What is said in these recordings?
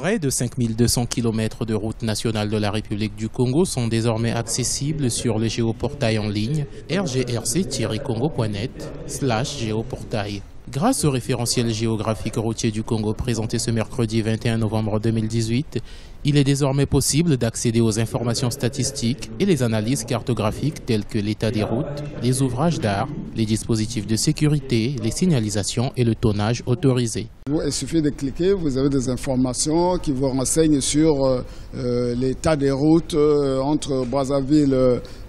Près de 5200 km de routes nationales de la République du Congo sont désormais accessibles sur le géoportail en ligne rgrc-congo.net slash géoportail. Grâce au référentiel géographique routier du Congo présenté ce mercredi 21 novembre 2018, il est désormais possible d'accéder aux informations statistiques et les analyses cartographiques telles que l'état des routes, les ouvrages d'art, les dispositifs de sécurité, les signalisations et le tonnage autorisé. Il suffit de cliquer, vous avez des informations qui vous renseignent sur euh, euh, l'état des routes euh, entre Brazzaville,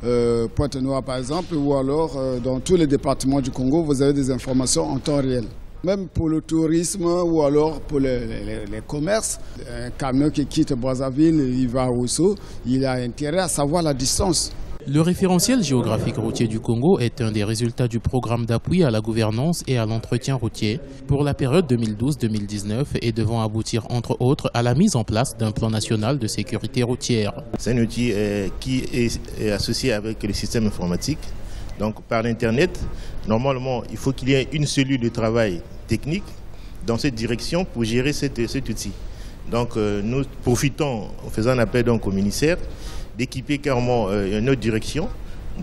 et Pointe-Noire par exemple, ou alors dans tous les départements du Congo, vous avez des informations en temps réel. Même pour le tourisme ou alors pour les, commerces, un camion qui quitte Brazzaville, il va à Ousso, il a intérêt à savoir la distance. Le référentiel géographique routier du Congo est un des résultats du programme d'appui à la gouvernance et à l'entretien routier pour la période 2012-2019 et devant aboutir entre autres à la mise en place d'un plan national de sécurité routière. C'est un outil euh, qui est associé avec le système informatique donc par l'Internet, normalement, il faut qu'il y ait une cellule de travail technique dans cette direction pour gérer cet, outil. Donc euh, nous profitons, en faisant appel donc, au ministère, d'équiper carrément euh, une autre direction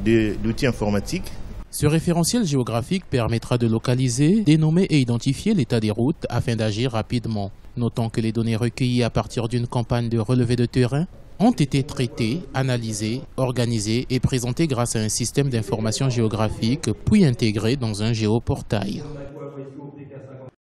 d'outils informatiques ce référentiel géographique permettra de localiser, dénommer et identifier l'état des routes afin d'agir rapidement. Notons que les données recueillies à partir d'une campagne de relevé de terrain ont été traités, analysés, organisés et présentés grâce à un système d'information géographique puis intégré dans un géoportail.